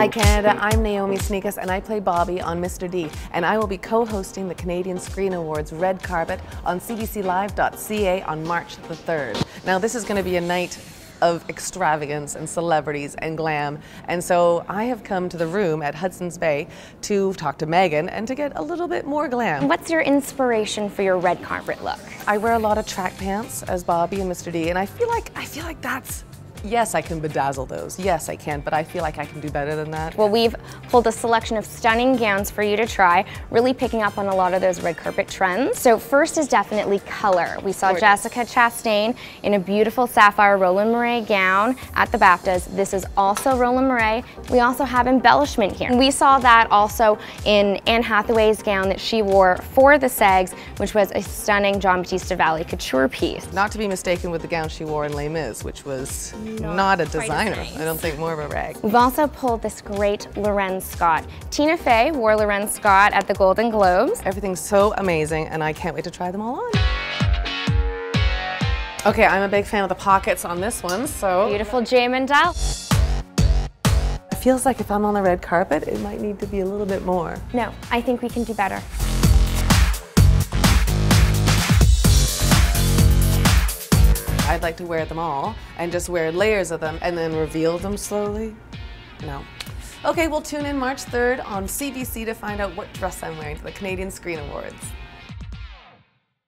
Hi Canada, I'm Naomi Snieckus and I play Bobby on Mr. D and I will be co-hosting the Canadian Screen Awards Red Carpet on cbclive.ca on March the 3rd. Now this is going to be a night of extravagance and celebrities and glam. And so I have come to the room at Hudson's Bay to talk to Megan and to get a little bit more glam. What's your inspiration for your red carpet look? I wear a lot of track pants as Bobby and Mr. D and I feel like I feel like that's Yes, I can bedazzle those. Yes, I can, but I feel like I can do better than that. Well, we've pulled a selection of stunning gowns for you to try, really picking up on a lot of those red carpet trends. So first is definitely color. We saw Gorgeous. Jessica Chastain in a beautiful sapphire Roland Mouret gown at the BAFTAs. This is also Roland Mouret. We also have embellishment here. We saw that also in Anne Hathaway's gown that she wore for the SAGs, which was a stunning Giambattista Valli couture piece. Not to be mistaken with the gown she wore in Les Mis, which was not, not a designer. Nice. I don't think more of a rag. We've also pulled this great L'Wren Scott. Tina Fey wore L'Wren Scott at the Golden Globes. Everything's so amazing and I can't wait to try them all on. Okay, I'm a big fan of the pockets on this one, so. Beautiful J. Mendel. It feels like if I'm on the red carpet, it might need to be a little bit more. No, I think we can do better. I'd like to wear them all and just wear layers of them and then reveal them slowly. No. Okay, we'll tune in March 3rd on CBC to find out what dress I'm wearing to the Canadian Screen Awards.